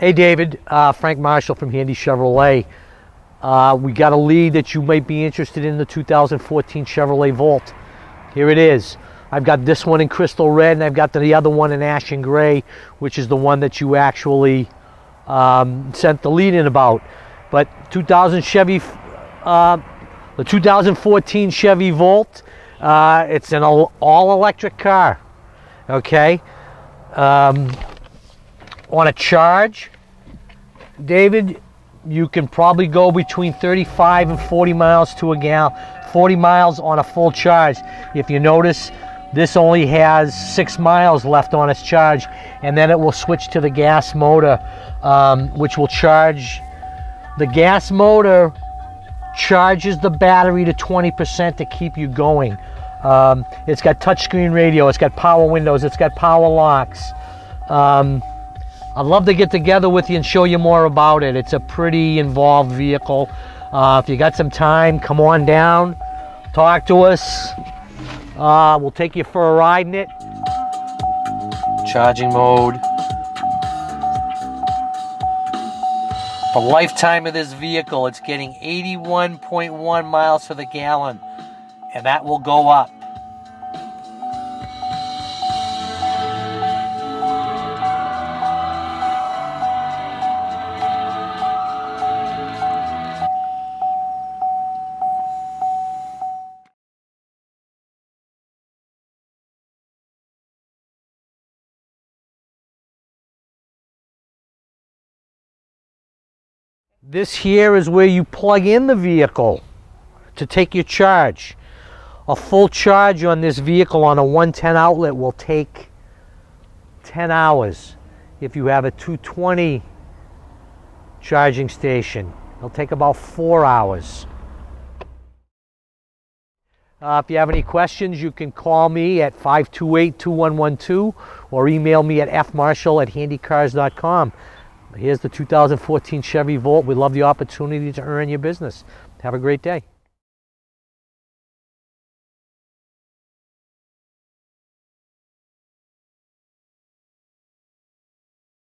Hey David, uh, Frank Marshall from Handy Chevrolet. Uh, we got a lead that you might be interested in the 2014 Chevrolet Volt. Here it is. I've got this one in crystal red and I've got the other one in Ashen Gray, which is the one that you actually um, sent the lead in about. But 2000 Chevy, uh, the 2014 Chevy Volt, uh, it's an all, all electric car. Okay. Um, on a charge, David, you can probably go between 35 and 40 miles to a gallon, 40 miles on a full charge. If you notice, this only has six miles left on its charge, and then it will switch to the gas motor, um, which will charge. The gas motor charges the battery to 20% to keep you going. Um, it's got touchscreen radio, it's got power windows, it's got power locks. Um, I'd love to get together with you and show you more about it. It's a pretty involved vehicle. Uh, if you got some time, come on down, talk to us. Uh, we'll take you for a ride in it. Charging mode. The lifetime of this vehicle, it's getting 81.1 miles to the gallon, and that will go up. This here is where you plug in the vehicle to take your charge. A full charge on this vehicle on a 110 outlet will take 10 hours. If you have a 220 charging station, it'll take about four hours. Uh, if you have any questions, you can call me at 528-2112 or email me at fmarshall at handycars.com. Here's the 2014 Chevy Volt. We love the opportunity to earn your business. Have a great day.